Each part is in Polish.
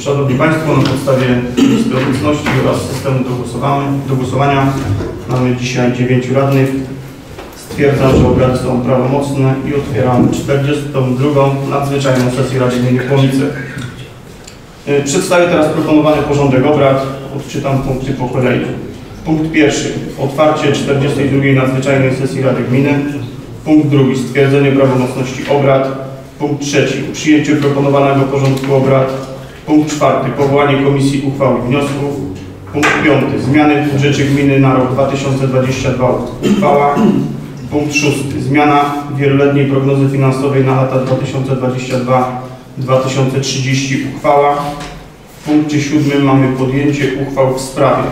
Szanowni Państwo, na podstawie listy obecności oraz systemu do głosowania, do głosowania mamy dzisiaj dziewięciu radnych. Stwierdzam, że obrady są prawomocne i otwieram 42. nadzwyczajną sesję Rady Gminy Chłomnice. Y, Przedstawię teraz proponowany porządek obrad. Odczytam punkty po kolei. Punkt pierwszy. Otwarcie 42. nadzwyczajnej sesji Rady Gminy. Punkt drugi. Stwierdzenie prawomocności obrad. Punkt trzeci. Przyjęcie proponowanego porządku obrad. Punkt czwarty. Powołanie komisji uchwał i wniosków. Punkt piąty. Zmiany w budżecie gminy na rok 2022. Uchwała. Punkt szósty. Zmiana wieloletniej prognozy finansowej na lata 2022-2030. Uchwała. W punkcie siódmym mamy podjęcie uchwał w sprawie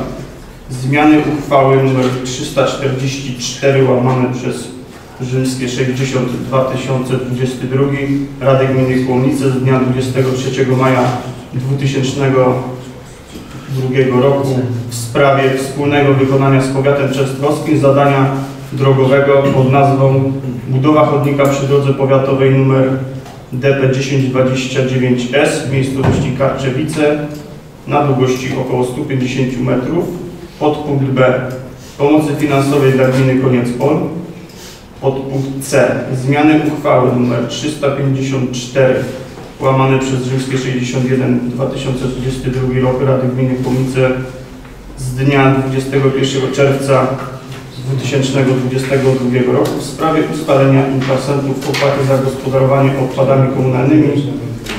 zmiany uchwały nr 344 łamane przez rzymskie 60 2022 Rady Gminy Kłomnice z dnia 23 maja 2002 roku w sprawie wspólnego wykonania z powiatem częstochowskim zadania drogowego pod nazwą budowa chodnika przy drodze powiatowej nr DP 1029S w miejscowości Karczewice na długości około 150 metrów. Podpunkt B. Pomocy finansowej dla gminy Koniec Pol. Podpunkt C. Zmiany uchwały nr 354 łamane przez rzymskie 61 2022 roku Rady Gminy Chłomnice z dnia 21 czerwca 2022 roku w sprawie ustalenia inkasentów opłaty za gospodarowanie odpadami komunalnymi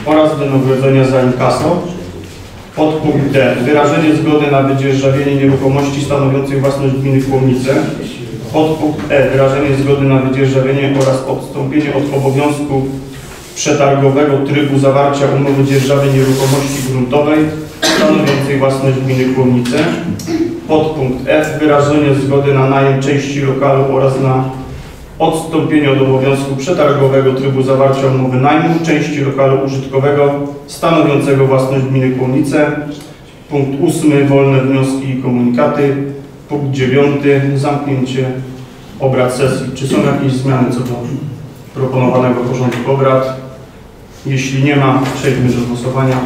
oraz wynagrodzenia za inkaso. Podpunkt D. Wyrażenie zgody na wydzierżawienie nieruchomości stanowiących własność gminy Chłomnice. Podpunkt E. Wyrażenie zgody na wydzierżawienie oraz odstąpienie od obowiązku przetargowego trybu zawarcia umowy dzierżawy nieruchomości gruntowej stanowiącej własność gminy Chłomnice. Podpunkt F. Wyrażenie zgody na najem części lokalu oraz na odstąpienie od obowiązku przetargowego trybu zawarcia umowy najmu części lokalu użytkowego stanowiącego własność gminy Kłomnice. Punkt ósmy. Wolne wnioski i komunikaty. Punkt dziewiąty. Zamknięcie obrad sesji. Czy są jakieś zmiany co do proponowanego porządku obrad? Jeśli nie ma, przejdźmy do głosowania.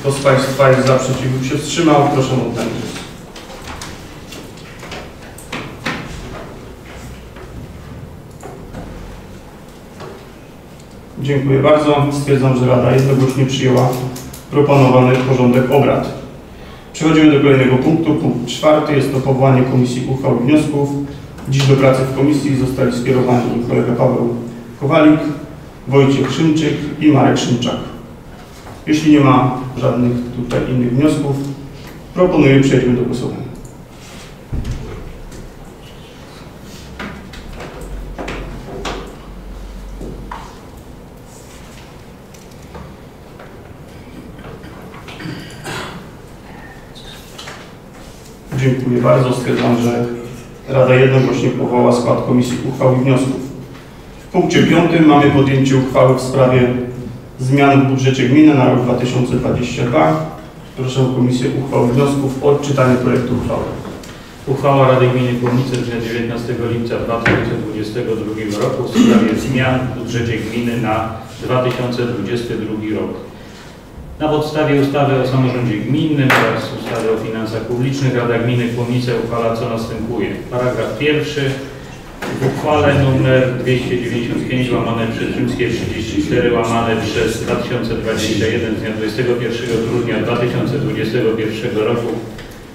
Kto z Państwa jest za, przeciw się wstrzymał? Proszę o oddanie głosu. Dziękuję bardzo. Stwierdzam, że Rada jednogłośnie przyjęła proponowany porządek obrad. Przechodzimy do kolejnego punktu. Punkt czwarty jest to powołanie Komisji Uchwał i Wniosków. Dziś do pracy w komisji zostali skierowani kolega Paweł Kowalik, Wojciech Szymczyk i Marek Szymczak. Jeśli nie ma żadnych tutaj innych wniosków, proponuję przejdźmy do głosowania. Dziękuję bardzo. Stwierdzam, że Rada jednogłośnie powołała skład Komisji Uchwał i Wniosków. W punkcie piątym mamy podjęcie uchwały w sprawie zmian w budżecie gminy na rok 2022. Proszę Komisję Uchwał i Wniosków o odczytanie projektu uchwały. Uchwała Rady Gminy Kłomnice z dnia 19 lipca 2022 roku w sprawie zmian w budżecie gminy na 2022 rok. Na podstawie ustawy o samorządzie gminnym oraz ustawy o finansach publicznych Rada Gminy Kłomnice uchwala co następuje. Paragraf pierwszy. W uchwale nr 295 łamane przez rzymskie 34 łamane przez 2021 z dnia 21 grudnia 2021 roku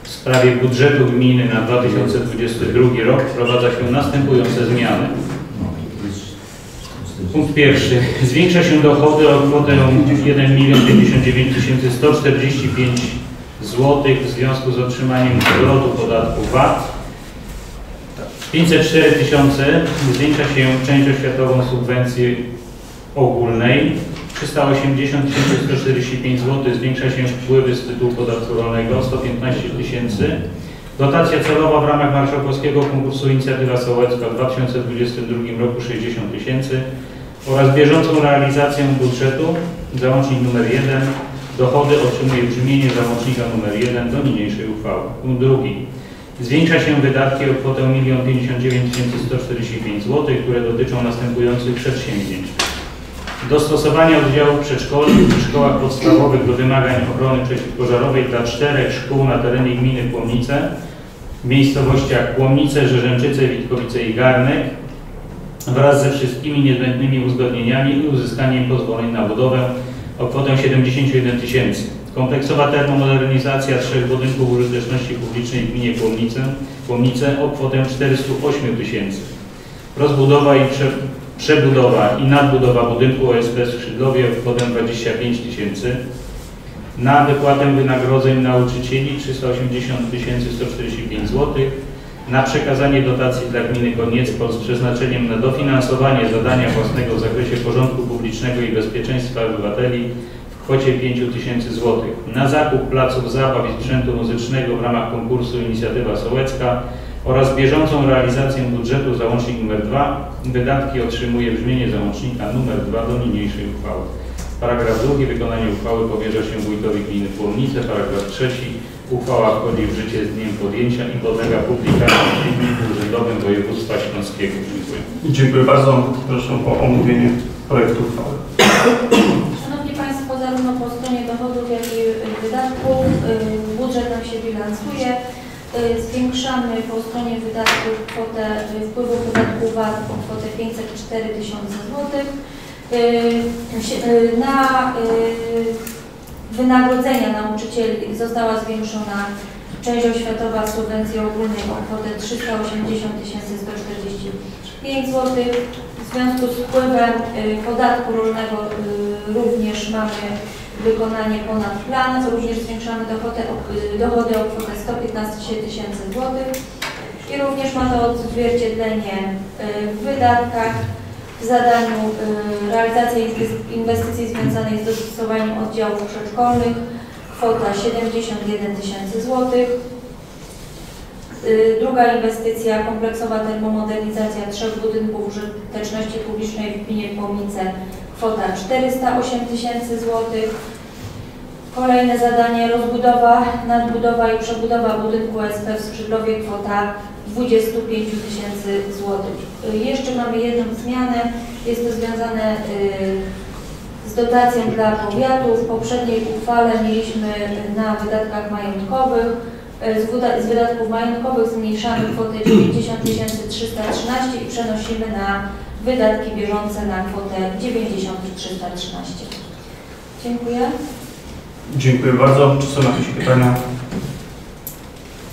w sprawie budżetu gminy na 2022 rok wprowadza się następujące zmiany. Punkt pierwszy. Zwiększa się dochody o kwotę 1 59 145 zł w związku z otrzymaniem zwrotu podatku VAT. 504 tysiące zwiększa się część oświatową subwencji ogólnej. 380 145 zł zwiększa się wpływy z tytułu podatku rolnego 115 tysięcy. Dotacja celowa w ramach marszałkowskiego konkursu Inicjatywa Sołecka w 2022 roku 60 tysięcy oraz bieżącą realizację budżetu, załącznik nr 1, dochody otrzymuje brzmienie załącznika nr 1 do niniejszej uchwały. Punkt drugi. Zwiększa się wydatki o kwotę 1 059 145 zł, które dotyczą następujących przedsięwzięć. Dostosowania oddziałów przedszkolnych w szkołach podstawowych do wymagań ochrony przeciwpożarowej dla czterech szkół na terenie gminy Płomnice w miejscowościach Płomnice, Rzerzęczyce, Witkowice i Garnek wraz ze wszystkimi niezbędnymi uzgodnieniami i uzyskaniem pozwoleń na budowę o kwotę 71 tysięcy. Kompleksowa termomodernizacja trzech budynków użyteczności publicznej w gminie Płomnice, Płomnice o kwotę 408 tysięcy. Rozbudowa i prze, przebudowa i nadbudowa budynku OSP Skrzydlowie o kwotę 25 tysięcy. Na wypłatę wynagrodzeń nauczycieli 380 145 zł. Na przekazanie dotacji dla gminy Koniecpol z przeznaczeniem na dofinansowanie zadania własnego w zakresie porządku publicznego i bezpieczeństwa obywateli w kwocie 5 tysięcy złotych. Na zakup placów zabaw i sprzętu muzycznego w ramach konkursu Inicjatywa Sołecka oraz bieżącą realizację budżetu załącznik nr 2 wydatki otrzymuje brzmienie załącznika nr 2 do niniejszej uchwały. Paragraf drugi. Wykonanie uchwały powierza się wójtowi gminy Płomnice. Paragraf trzeci. Uchwała wchodzi w życie z dniem podjęcia i podlega publikacji w Dzienniku Urzędowym Województwa Śląskiego. Dziękuję. Dziękuję bardzo. Proszę o omówienie projektu uchwały. Szanowni Państwo, zarówno po stronie dochodów, jak i wydatków y, budżet nam się bilansuje. Y, Zwiększamy po stronie wydatków kwotę wpływu podatku VAT o kwotę 504 tysiące złotych. Y, Na wynagrodzenia nauczycieli została zwiększona część oświatowa subwencji ogólnej o kwotę 380 145 zł. W związku z wpływem y, podatku rolnego y, również mamy wykonanie ponad plan, również zwiększamy dochody, y, dochody o kwotę 115 tysięcy złotych i również ma to odzwierciedlenie w wydatkach w zadaniu y, realizacji inwes- inwestycji związanej z dostosowaniem oddziałów przedszkolnych kwota 71 tysięcy złotych. Y, Druga inwestycja, kompleksowa termomodernizacja trzech budynków użyteczności publicznej w gminie Płomice, kwota 408 tysięcy złotych. Kolejne zadanie, rozbudowa, nadbudowa i przebudowa budynku SP w Skrzydlowie, kwota 25 tysięcy złotych. Y, Jeszcze mamy jedną zmianę, jest to związane y, z dotacją dla powiatów. W poprzedniej uchwale mieliśmy na wydatkach majątkowych wyda- z wydatków majątkowych zmniejszamy kwotę 90 313 i przenosimy na wydatki bieżące na kwotę 90 313. Dziękuję. Dziękuję bardzo. Czy są jakieś pytania?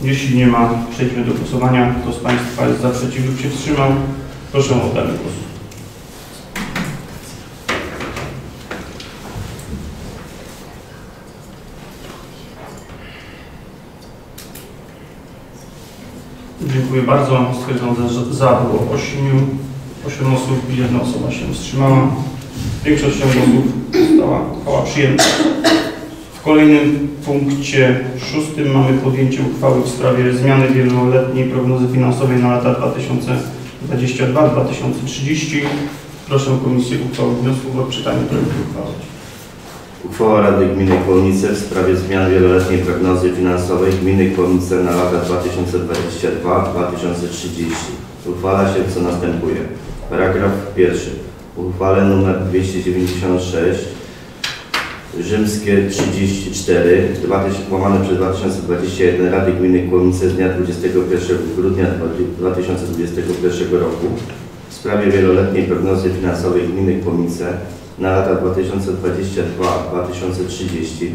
Jeśli nie ma, przejdźmy do głosowania. Kto z Państwa jest za, przeciw lub się wstrzymał? Proszę o oddanie głosu. Dziękuję bardzo. Stwierdzam, że za było 8, 8 osób i jedna osoba się wstrzymała. Większością głosów została uchwała przyjęta. Kolejnym punkcie szóstym mamy podjęcie uchwały w sprawie zmiany wieloletniej prognozy finansowej na lata 2022-2030. Proszę Komisję Uchwały Wniosków o odczytanie projektu uchwały. Uchwała Rady Gminy Kłomnice w sprawie zmian wieloletniej prognozy finansowej Gminy Kłomnice na lata 2022-2030. Uchwala się co następuje. Paragraf pierwszy. Uchwale nr 296 Rzymskie 34 2000 łamane przez 2021 Rady Gminy Kłomnice z dnia 21 grudnia 2021 roku w sprawie wieloletniej prognozy finansowej Gminy Kłomnice na lata 2022-2030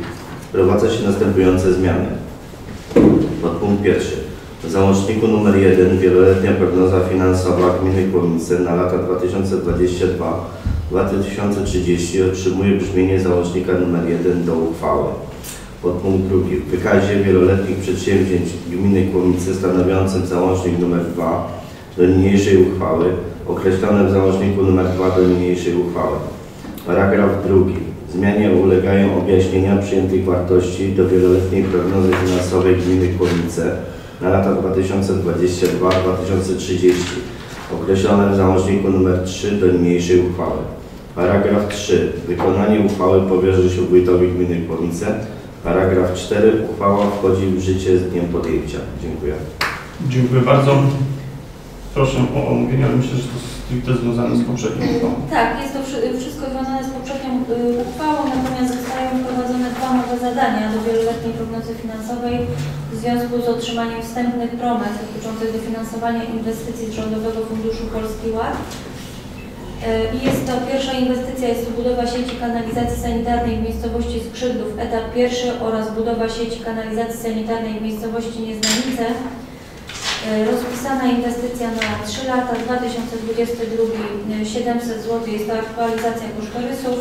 wprowadza się następujące zmiany. Podpunkt pierwszy. W załączniku nr 1 wieloletnia prognoza finansowa gminy Kłomice na lata 2022-2030 otrzymuje brzmienie załącznika nr 1 do uchwały. Podpunkt drugi. W wykazie wieloletnich przedsięwzięć gminy Kłomice stanowiącym załącznik nr 2 do niniejszej uchwały określone w załączniku nr 2 do niniejszej uchwały. Paragraf drugi. Zmianie ulegają objaśnienia przyjętych wartości do wieloletniej prognozy finansowej gminy Kłonice na lata 2022-2030 określone w załączniku nr 3 do niniejszej uchwały. Paragraf 3. Wykonanie uchwały powierzy się wójtowi gminy Kłonice. Paragraf 4. Uchwała wchodzi w życie z dniem podjęcia. Dziękuję. Dziękuję bardzo. Proszę o omówienie, ale myślę, że to stricte związane z poprzednią uchwałą. Tak, jest to wszy- wszystko związane z poprzednią y, uchwałą, natomiast zostają wprowadzone dwa nowe zadania do wieloletniej prognozy finansowej w związku z otrzymaniem wstępnych promes dotyczących dofinansowania inwestycji z Rządowego Funduszu Polski Ład. Jest to pierwsza inwestycja, jest to budowa sieci kanalizacji sanitarnej w miejscowości Skrzydlów, etap pierwszy oraz budowa sieci kanalizacji sanitarnej w miejscowości Nieznanice. E, Rozpisana inwestycja na 3 lata, 2022 e, 700 zł jest to aktualizacja kosztorysów,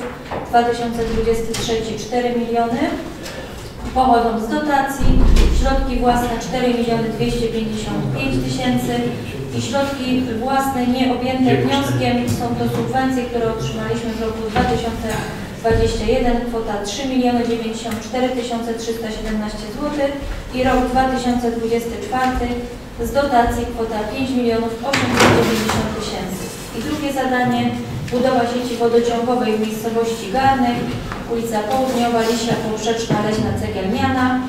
2023 4 miliony. Pochodzą z dotacji, środki własne 4 miliony 255 tysięcy i środki własne nieobjęte wnioskiem są to subwencje, które otrzymaliśmy w roku 2021, kwota 3 miliony 94 tysiące 317 zł i rok 2024 z dotacji kwota 5 milionów 890 tysięcy. I drugie zadanie, budowa sieci wodociągowej w miejscowości Garnek, ulica Południowa, Lisia Poprzeczna, Leśna Cegielniana.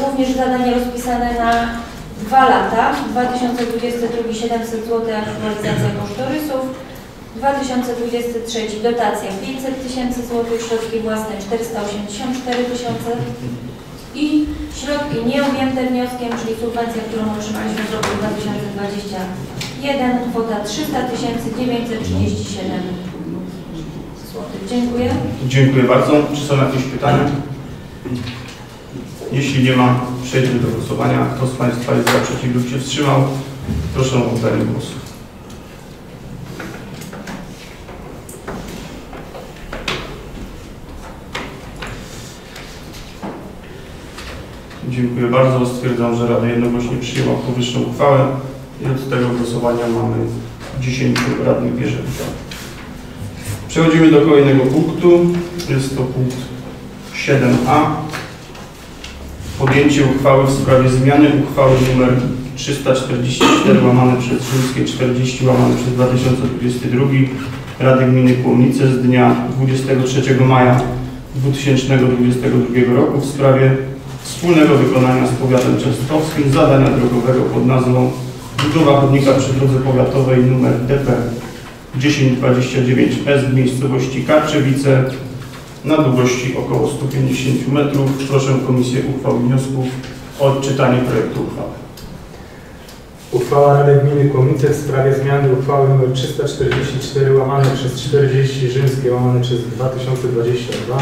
Również zadanie rozpisane na dwa lata, 2022 700 zł aktualizacja kosztorysów, 2023 dotacja 500 tysięcy złotych, środki własne 484 tysiące i środki nieobjęte wnioskiem, czyli subwencja, którą otrzymaliśmy w roku 2021, kwota 300 937 zł. Dziękuję. Dziękuję bardzo. Czy są jakieś pytania? Jeśli nie ma, przejdźmy do głosowania. Kto z Państwa jest za, przeciw lub się wstrzymał? Proszę o oddanie głosu. Dziękuję bardzo. Stwierdzam, że Rada jednogłośnie przyjęła powyższą uchwałę i od tego głosowania mamy 10 radnych udział. Przechodzimy do kolejnego punktu. Jest to punkt 7a. Podjęcie uchwały w sprawie zmiany uchwały nr 344 łamane przez Rzymskie 40 łamane przez 2022 Rady Gminy Kłomnice z dnia 23 maja 2022 roku w sprawie wspólnego wykonania z powiatem częstochowskim zadania drogowego pod nazwą budowa chodnika przy drodze powiatowej nr DP 1029S w miejscowości Karczewice na długości około 150 metrów. Proszę Komisję Uchwał i Wniosków o odczytanie projektu uchwały. Uchwała Rady Gminy Kłomice w sprawie zmiany uchwały nr 344 łamane przez 40 rzymskie łamane przez 2022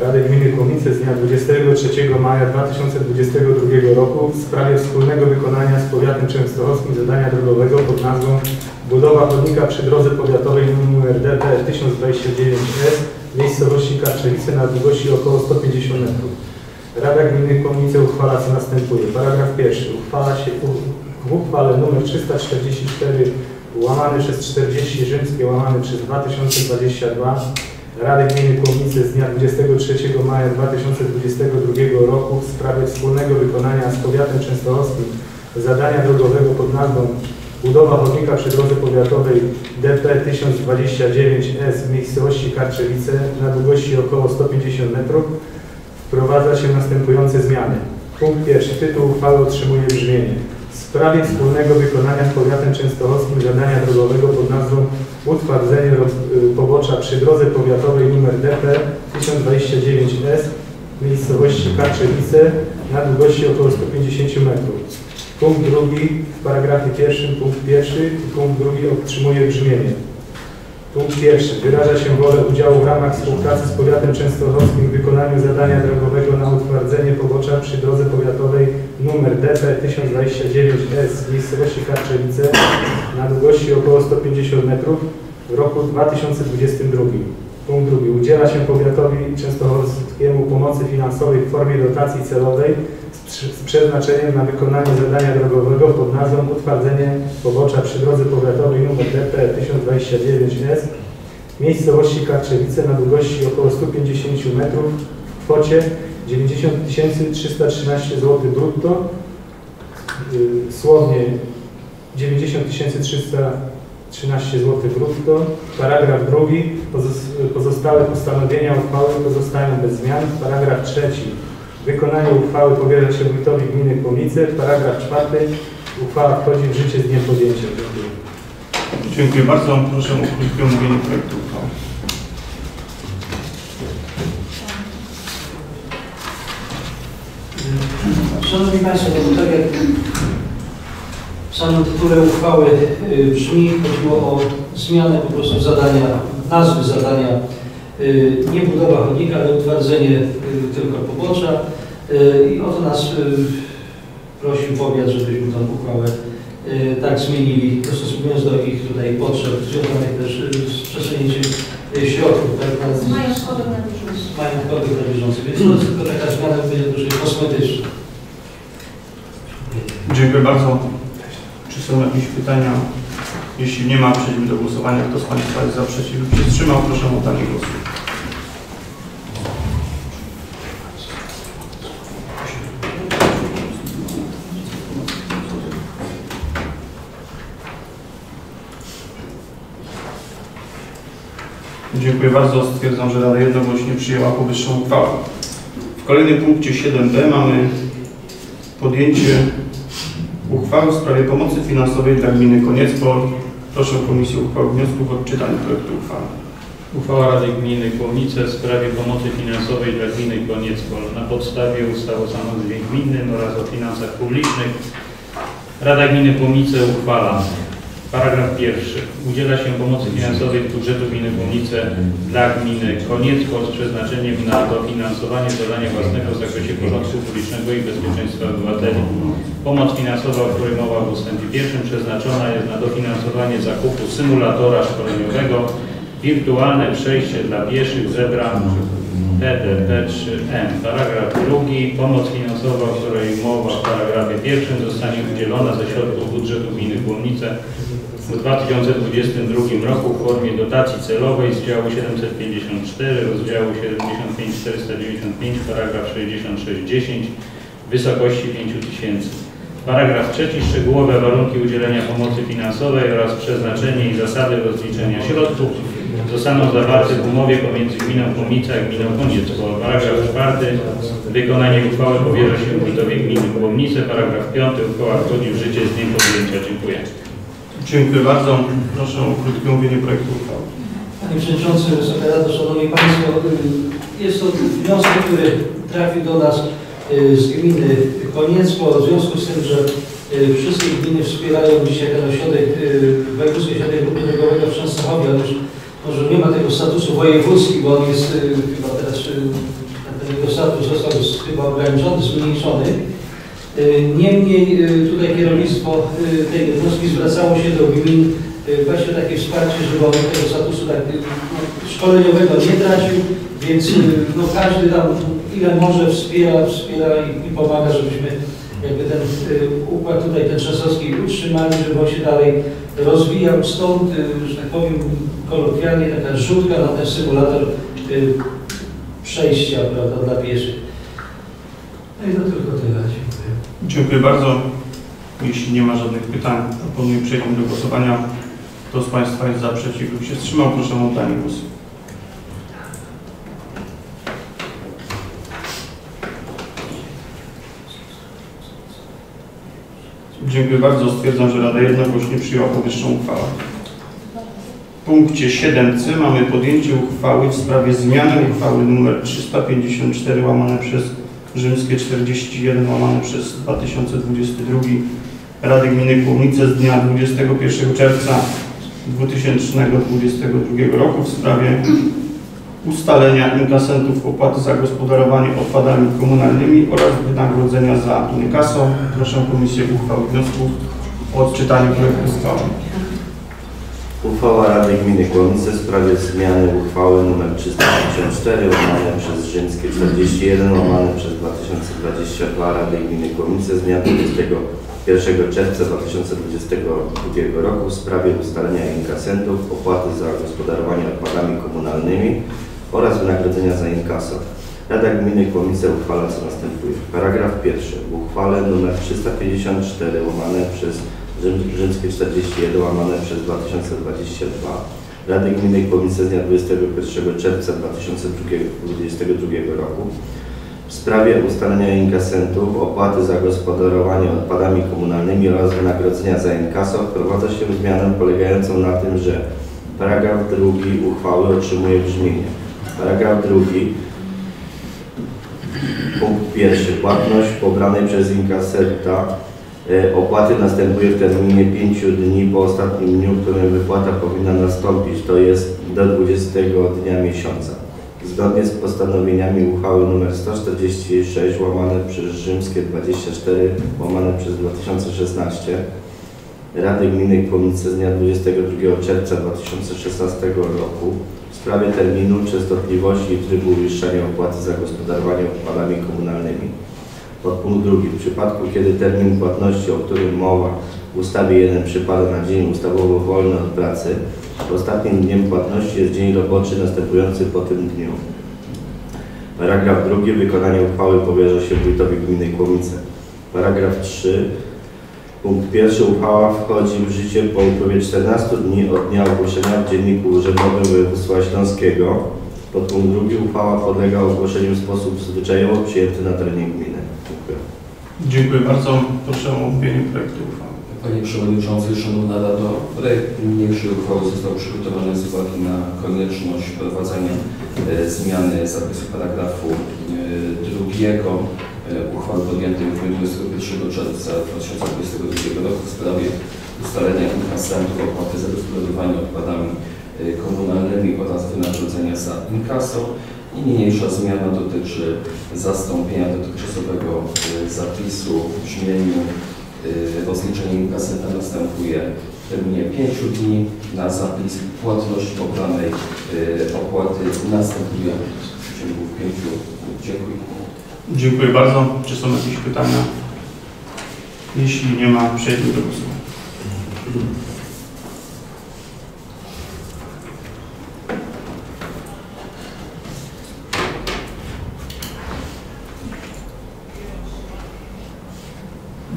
Rady Gminy Kłomice z dnia 23 maja 2022 roku w sprawie wspólnego wykonania z powiatem częstochowskim zadania drogowego pod nazwą budowa chodnika przy drodze powiatowej nr DP 1029S w miejscowości Karczewice na długości około 150 metrów. Rada Gminy Kłomice uchwala co następuje. Paragraf pierwszy. Uchwala się w uchwale nr 344 łamany przez 40 rzymskie łamany przez 2022 Rady Gminy Kłomice z dnia 23 maja 2022 roku w sprawie wspólnego wykonania z powiatem częstochowskim zadania drogowego pod nazwą budowa chodnika przy drodze powiatowej DP 1029S w miejscowości Karczewice na długości około 150 metrów wprowadza się następujące zmiany. Punkt pierwszy. Tytuł uchwały otrzymuje brzmienie. W sprawie wspólnego wykonania z powiatem częstochowskim zadania drogowego pod nazwą utwardzenie y, pobocza przy drodze powiatowej nr DP 1029S w miejscowości Karczewice na długości około 150 metrów. Punkt drugi w paragrafie pierwszym, punkt pierwszy i punkt drugi otrzymuje brzmienie. Punkt pierwszy. Wyraża się wolę udziału w ramach współpracy z powiatem częstochowskim w wykonaniu zadania drogowego na utwardzenie pobocza przy drodze powiatowej nr DP 1029S w miejscowości Karczewice na długości około 150 metrów w roku 2022. Punkt drugi. Udziela się powiatowi częstochowskiemu pomocy finansowej w formie dotacji celowej z przeznaczeniem na wykonanie zadania drogowego pod nazwą utwardzenie pobocza przy drodze powiatowej nr DP 1029S w miejscowości Karczewice na długości około 150 metrów w kwocie 90 313 zł brutto, yy, słownie 90 313 zł brutto. Paragraf drugi. Pozos- Pozostałe postanowienia uchwały pozostają bez zmian. Paragraf trzeci. Wykonanie uchwały powierza się wójtowi gminy Kłomice. Paragraf czwarty. Uchwała wchodzi w życie z dniem podjęcia. Dziękuję. Dziękuję bardzo. Proszę o krótkie omówienie projektu uchwały. Szanowni Państwo, tak jak w samym tytule uchwały y, brzmi, chodziło o zmianę po prostu zadania, nazwy zadania, nie budowa chodnika, ale utwardzenie y, tylko pobocza Y, i o to nas y, prosił powiat, żebyśmy tę uchwałę y, tak zmienili, dostosowując do ich tutaj potrzeb, związanych też y, z przesunięciem y, środków, tak, Z na, majątkowych na bieżąco. z majątkowych na bieżąco, więc to jest tylko taka zmiana będzie troszkę kosmetyczna. Dziękuję bardzo. Czy są jakieś pytania? Jeśli nie ma, przejdźmy do głosowania. Kto z Państwa jest za przeciw wstrzymał, proszę o oddanie głosu. Dziękuję bardzo. Stwierdzam, że Rada jednogłośnie przyjęła powyższą uchwałę. W kolejnym punkcie 7b mamy podjęcie uchwały w sprawie pomocy finansowej dla gminy Koniecpol. Proszę Komisję uchwał wniosków o odczytanie projektu uchwały. Uchwała Rady Gminy Kłomice w sprawie pomocy finansowej dla gminy Koniecpol na podstawie ustawy o samorządzie gminnym oraz o finansach publicznych. Rada Gminy Kłomice uchwala. Paragraf pierwszy. Udziela się pomocy finansowej z budżetu gminy Kłomice dla gminy Koniecpol z przeznaczeniem na dofinansowanie zadania własnego w zakresie porządku publicznego i bezpieczeństwa obywateli. Pomoc finansowa, o której mowa w ustępie pierwszym, przeznaczona jest na dofinansowanie zakupu symulatora szkoleniowego Wirtualne przejście dla pieszych zebra PDP3M. Paragraf drugi. Pomoc finansowa, o której mowa w paragrafie pierwszym zostanie udzielona ze środków budżetu gminy Kłomnice w 2022 roku w formie dotacji celowej z działu 754 rozdziału 75 495 paragraf 6610 w wysokości 5 tysięcy. Paragraf trzeci. Szczegółowe warunki udzielenia pomocy finansowej oraz przeznaczenie i zasady rozliczenia środków zostaną zawarte w umowie pomiędzy gminą Kłomica a gminą Koniecpol. Paragraf czwarty. Wykonanie uchwały powierza się wójtowi gminy Kłomice. Paragraf piąty. Uchwała wchodzi w życie z dniem podjęcia. Dziękuję. Dziękuję bardzo. Proszę o krótkie omówienie projektu uchwały. Panie Przewodniczący, Wysoka Rado, Szanowni Państwo, jest to wniosek, który trafił do nas y, z gminy Koniecpo, w związku z tym, że y, wszystkie gminy wspierają dzisiaj ten ośrodek, y, wojewódzki ośrodek ruchu drogowego w Częstochowie, ale już może nie ma tego statusu wojewódzki, bo on jest y, chyba teraz, y, ten jego status został chyba ograniczony, zmniejszony. Y, Niemniej tutaj kierownictwo tej jednostki zwracało się do gmin właśnie takie wsparcie, żeby on tego statusu tak, no, szkoleniowego nie tracił, więc no, każdy tam ile może wspiera, wspiera i, i pomaga, żebyśmy jakby ten y, układ tutaj ten czasowski utrzymali, żeby on się dalej rozwijał. Stąd, y, że tak powiem kolokwialnie, taka rzutka na ten symulator y, przejścia prawda, dla pieszych. No i to tylko tyle. Dziękuję. Dziękuję bardzo. Jeśli nie ma żadnych pytań, proponuję przejść do głosowania. Kto z Państwa jest za, przeciw lub się wstrzymał, proszę o oddanie głosu. Dziękuję bardzo. Stwierdzam, że Rada jednogłośnie przyjęła powyższą uchwałę. W punkcie 7c mamy podjęcie uchwały w sprawie zmiany uchwały nr 354 łamane przez rzymskie 41 łamane przez 2022 Rady Gminy Kłomnice z dnia 21 czerwca 2022 roku w sprawie ustalenia inkasentów opłaty za gospodarowanie odpadami komunalnymi oraz wynagrodzenia za inkaso. Proszę Komisję uchwał i wniosków o odczytanie projektu uchwały. Uchwała Rady Gminy Kłomice w sprawie zmiany uchwały nr 354 łamane przez rzymskie 41 łamane przez 2022 Rady Gminy Kłomice z dnia 21 czerwca 2022 roku w sprawie ustalenia inkasentów opłaty za gospodarowanie odpadami komunalnymi oraz wynagrodzenia za inkaso. Rada Gminy Kłomice uchwala co następuje. Paragraf pierwszy. W uchwale nr 354 łamane przez Rzym- Rzymskie 41 łamane przez 2022 Rady Gminy Kłomice z dnia 21 czerwca 2022 roku w sprawie ustalenia inkasentów, opłaty za gospodarowanie odpadami komunalnymi oraz wynagrodzenia za inkaso wprowadza się zmianę polegającą na tym, że paragraf drugi uchwały otrzymuje brzmienie. Paragraf drugi Punkt pierwszy. Płatność pobranej przez inkasenta e, opłaty następuje w terminie 5 dni po ostatnim dniu, w którym wypłata powinna nastąpić, to jest do 20 dnia miesiąca. Zgodnie z postanowieniami uchwały nr 146 łamane przez rzymskie 24 łamane przez 2016 Rady Gminy Kłomnice z dnia 22 czerwca 2016 roku sprawie terminu, częstotliwości i trybu uiszczania opłaty za gospodarowanie odpadami komunalnymi. Podpunkt drugi. W przypadku, kiedy termin płatności, o którym mowa w ustawie 1 przypada na dzień ustawowo wolny od pracy, ostatnim dniem płatności jest dzień roboczy następujący po tym dniu. Paragraf drugi. Wykonanie uchwały powierza się wójtowi gminy Kłomice. Paragraf 3. Punkt pierwszy. Uchwała wchodzi w życie po upływie 14 dni od dnia ogłoszenia w Dzienniku Urzędowym Województwa Śląskiego. Podpunkt drugi. Uchwała podlega ogłoszeniu w sposób zwyczajowo przyjęty na terenie gminy. Dziękuję. Dziękuję bardzo. Proszę o omówienie projektu uchwały. Panie Przewodniczący, Szanowna Rado, projekt niniejszej uchwały został przygotowany z uwagi na konieczność wprowadzenia e, zmiany zapisu paragrafu e, drugiego uchwały podjętej w dniu 21 czerwca 2022 roku w sprawie ustalenia inkasentów opłaty za gospodarowanie odpadami e, komunalnymi oraz wynagrodzenia za inkaso. I niniejsza zmiana dotyczy zastąpienia dotychczasowego e, zapisu w brzmieniu rozliczenie inkasenta następuje w terminie 5 dni. Na zapis płatność pobranej opłaty następuje w ciągu 5 dni. Dziękuję. Dziękuję bardzo. Czy są jakieś pytania? Jeśli nie ma, przejdźmy do głosowania.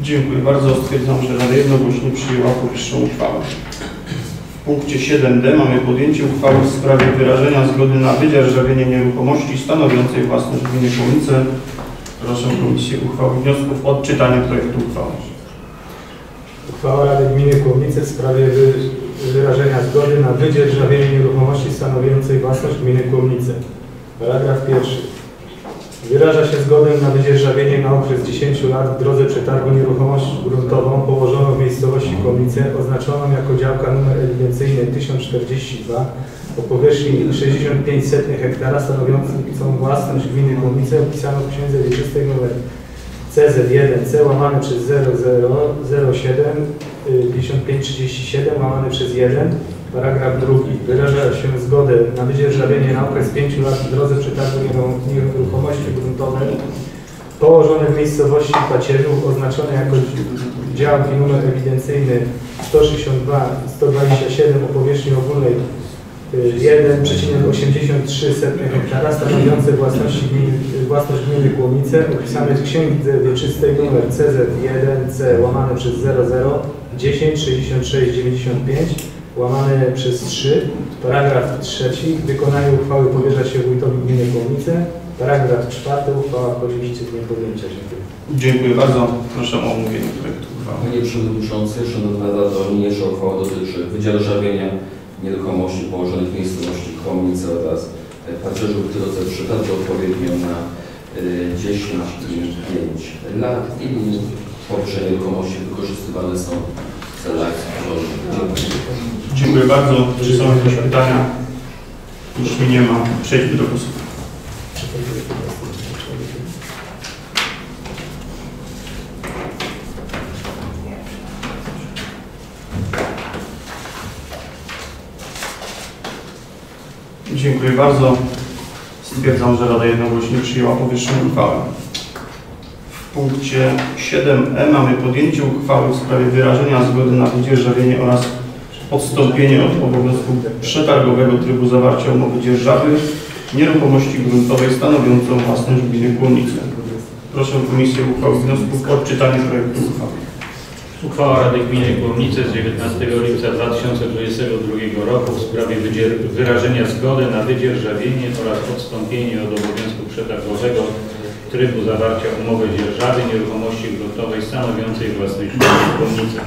Dziękuję bardzo. Stwierdzam, że Rada jednogłośnie przyjęła powyższą uchwałę. Punkcie 7d mamy podjęcie uchwały w sprawie wyrażenia zgody na wydzierżawienie nieruchomości stanowiącej własność gminy Kłomice. Proszę Komisję uchwał i wniosków o odczytanie projektu uchwały. Uchwała Rady Gminy Kłomnice w sprawie wy, wyrażenia zgody na wydzierżawienie nieruchomości stanowiącej własność gminy Kłomnice. Paragraf pierwszy. Wyraża się zgodę na wydzierżawienie na okres 10 lat w drodze przetargu nieruchomość gruntową położoną w miejscowości Kłomnice oznaczoną jako działka numer ewidencyjny 1042 o powierzchni 65 setnych hektara stanowiącą własność gminy Kłomnice opisaną w księdze wieczystej nr CZ1C łamane przez 0007 y, 5537 łamane przez 1 paragraf drugi. Wyraża się zgodę na wydzierżawienie na okres 5 lat w drodze przetargu nieruch- nieruchomości gruntowej położone w miejscowości Pacierzów oznaczone jako działki numer ewidencyjny 162 127 o powierzchni ogólnej y, 1,83 hektara stanowiące własności gminy, własność gminy Kłomice opisane w księdze wieczystej nr CZ1C łamane przez 00 10 66 95 łamane przez 3 paragraf trzeci wykonanie uchwały powierza się wójtowi gminy Kłomice paragraf czwarty uchwała wchodzi w życie dniem podjęcia Dziękuję. Dziękuję bardzo. Proszę o omówienie projektu uchwały. Panie Przewodniczący, Szanowna Rado, niniejsza uchwała dotyczy wydzierżawienia nieruchomości położonych w miejscowości Kłomnice oraz e, Paczerzów w drodze przetargu odpowiednio na e, 10 i 5 lat i powyższe nieruchomości wykorzystywane są Dziękuję. Bardzo. Czy są jakieś pytania? Jeśli nie ma, przejdźmy do głosowania. Dziękuję bardzo. Stwierdzam, że Rada jednogłośnie przyjęła powyższą uchwałę. W punkcie 7e mamy podjęcie uchwały w sprawie wyrażenia zgody na wydzierżawienie oraz odstąpienie od obowiązku przetargowego trybu zawarcia umowy dzierżawy nieruchomości gruntowej stanowiącą własność gminy Kłonice. Proszę Komisję uchwał wniosków o odczytanie projektu uchwały. Uchwała Rady Gminy Kłomnice z 19 lipca 2022 roku w sprawie wyrażenia zgody na wydzierżawienie oraz odstąpienie od obowiązku przetargowego trybu zawarcia umowy dzierżawy nieruchomości gruntowej stanowiącej własność Kłomnice.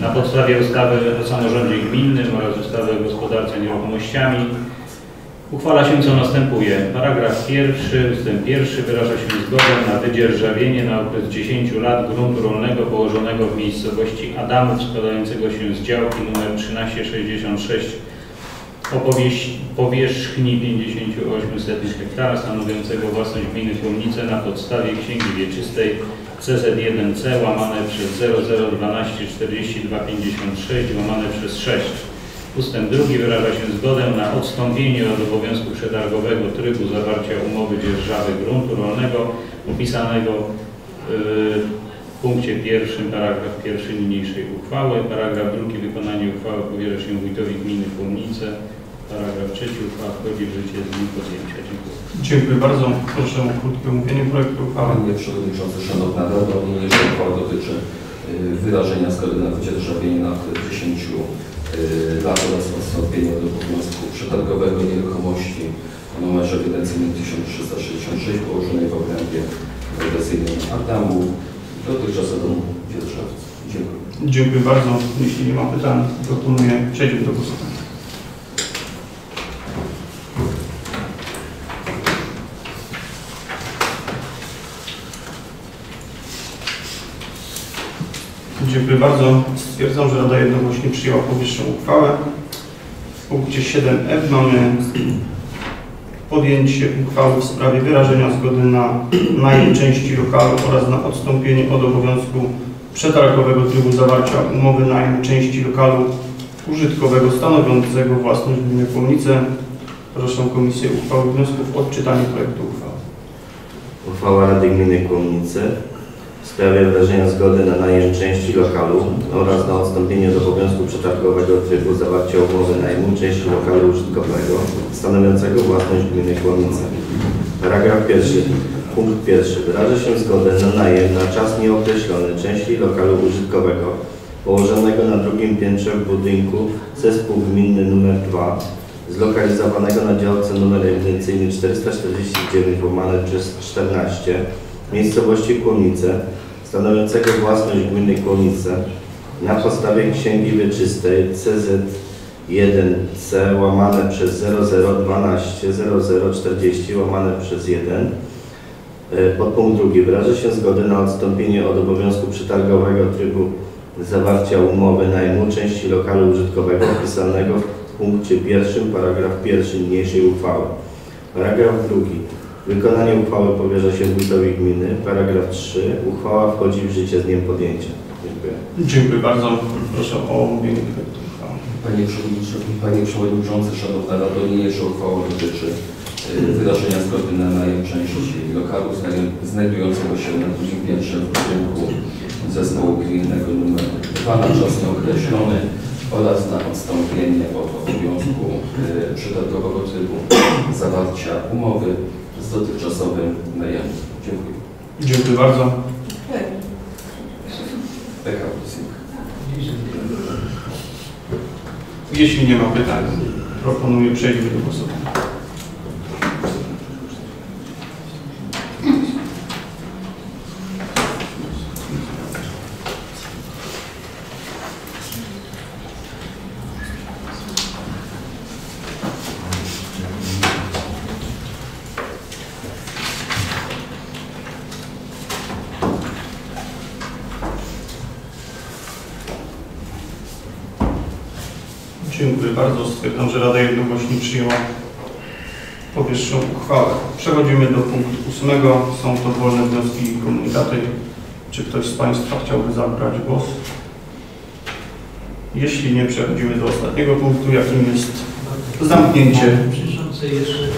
Na podstawie ustawy o samorządzie gminnym oraz ustawy o gospodarce nieruchomościami uchwala się co następuje. Paragraf pierwszy, ustęp pierwszy wyraża się zgodę na wydzierżawienie na okres 10 lat gruntu rolnego położonego w miejscowości Adamów składającego się z działki nr 1366 o powierzchni 58 hektara stanowiącego własność gminy Kłomnice na podstawie Księgi Wieczystej CZ1C łamane przez 0012 42 56 łamane przez 6. Ustęp drugi wyraża się zgodę na odstąpienie od obowiązku przetargowego trybu zawarcia umowy dzierżawy gruntu rolnego opisanego yy, w punkcie pierwszym, paragraf pierwszy niniejszej uchwały. Paragraf drugi, wykonanie uchwały powierza się wójtowi gminy Kłomnice. Paragraf trzeci, uchwała wchodzi w życie z dniem podjęcia. Dziękuję. Dziękuję bardzo. Proszę o krótkie omówienie projektu uchwały. Panie Przewodniczący, Szanowna Rado, niniejsza uchwała dotyczy y, wyrażenia zgody na wydzierżawienie na okres 10 y, lat oraz odstąpienia od obowiązku przetargowego nieruchomości o numerze ewidencyjnym 1366 położonej w obrębie ewidencyjnym Adamu dotychczasowemu dzierżawcy. Dziękuję. Dziękuję bardzo. Jeśli nie ma pytań, proponuję przejdziemy do głosowania. Dziękuję bardzo. Stwierdzam, że Rada jednogłośnie przyjęła powyższą uchwałę. W punkcie 7f mamy podjęcie uchwały w sprawie wyrażenia zgody na najem części lokalu oraz na odstąpienie od obowiązku przetargowego trybu zawarcia umowy najmu części lokalu użytkowego stanowiącego własność gminy Kłomnice. Proszę Komisję uchwały wniosków o odczytanie projektu uchwały. Uchwała Rady Gminy Kłomnice w sprawie wyrażenia zgody na najem części lokalu oraz na odstąpienie od obowiązku przetargowego trybu zawarcia umowy najmu części lokalu użytkowego stanowiącego własność gminy Kłomnice. Paragraf pierwszy. Punkt pierwszy. Wyraża się zgodę na najem na czas nieokreślony części lokalu użytkowego położonego na drugim piętrze w budynku zespół gminny nr 2 zlokalizowanego na działce numer ewidencyjny 449 łamane przez 14 miejscowości Kłonice stanowiącego własność gminy Kłonice na podstawie Księgi Wieczystej CZ1C łamane przez 0012 0040 łamane przez 1 E, Podpunkt drugi. Wyraża się zgodę na odstąpienie od obowiązku przetargowego trybu zawarcia umowy najmu części lokalu użytkowego opisanego w punkcie pierwszym, paragraf pierwszy niniejszej uchwały. Paragraf drugi. Wykonanie uchwały powierza się wójtowi gminy. Paragraf 3. Uchwała wchodzi w życie z dniem podjęcia. Dziękuję. Dziękuję bardzo. Proszę o omówienie projektu uchwały. Panie Przewodniczący, Panie Przewodniczący Szanowna Rado, niniejsza uchwała dotyczy y, wyrażenia zgody na najem części lokalu znaj- znajdującego się na drugim piętrze w budynku zespołu gminnego nr 2 na czas nieokreślony oraz na odstąpienie od obowiązku y, przetargowego trybu zawarcia umowy z dotychczasowym najemcą. Dziękuję. Dziękuję bardzo. Sync. Jeśli nie ma pytań, proponuję przejść do głosowania. Dziękuję bardzo. Stwierdzam, że Rada jednogłośnie przyjęła powyższą uchwałę. Przechodzimy do punktu ósmego. Są to wolne wnioski i komunikaty. Czy ktoś z Państwa chciałby zabrać głos? Jeśli nie, przechodzimy do ostatniego punktu, jakim jest zamknięcie. Przewodniczący, jeszcze y,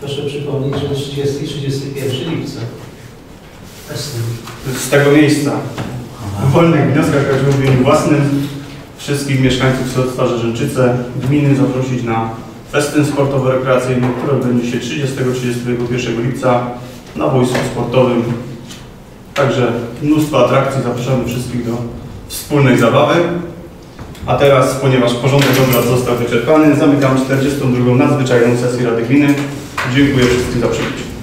proszę przypomnieć, że 30 i 31 lipca. Z tego miejsca w wolnych wnioskach, jak mówiłem, własnym wszystkich mieszkańców Sołectwa Rzęczyce gminy zaprosić na festyn sportowo-rekreacyjny, który odbędzie się 30-31 lipca na boisku sportowym. Także mnóstwo atrakcji, zapraszamy wszystkich do wspólnej zabawy. A teraz, ponieważ porządek obrad został wyczerpany, zamykam 42. nadzwyczajną sesję Rady Gminy. Dziękuję wszystkim za przybycie.